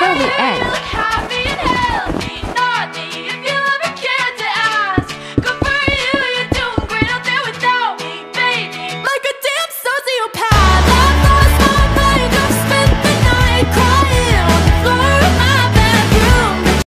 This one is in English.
until the.